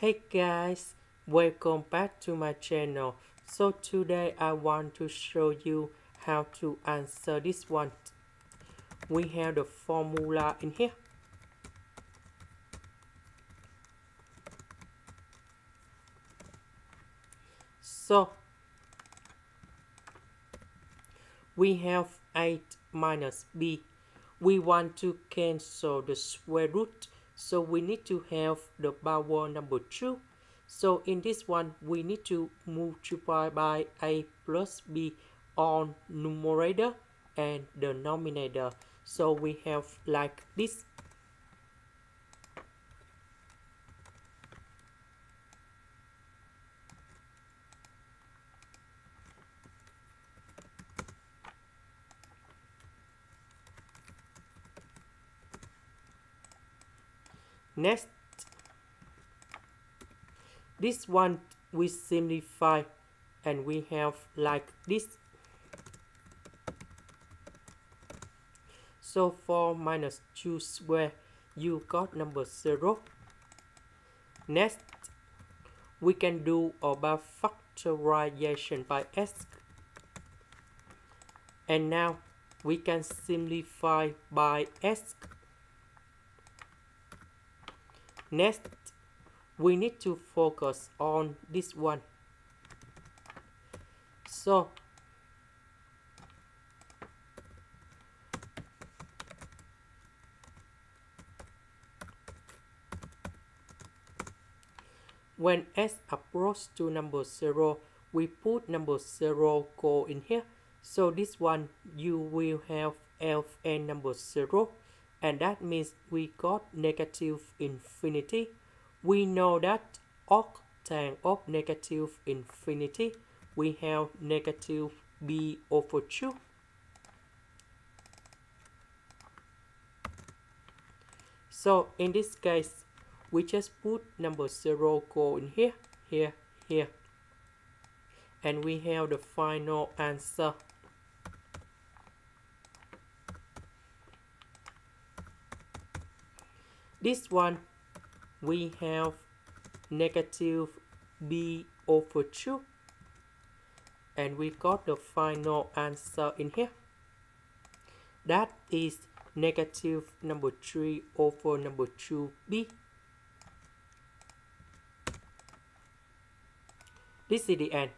Hey guys, welcome back to my channel. So today I want to show you how to answer this one. We have the formula in here. So we have 8 minus b. We want to cancel the square root so we need to have the power number 2. So in this one, we need to multiply by a plus b on numerator and denominator. So we have like this. Next, this one we simplify and we have like this. So 4 minus 2 square, you got number 0. Next, we can do about factorization by s. And now we can simplify by s. Next, we need to focus on this one. So, when s approaches to number 0, we put number 0 go in here. So this one, you will have ln number 0 and that means we got negative infinity. We know that arctan of negative infinity, we have negative pi over 2. So in this case, we just put number 0 go in here, here, here. And we have the final answer. This one, we have negative pi over 2. And we got the final answer in here. That is negative number 3 over number 2b. This is the end.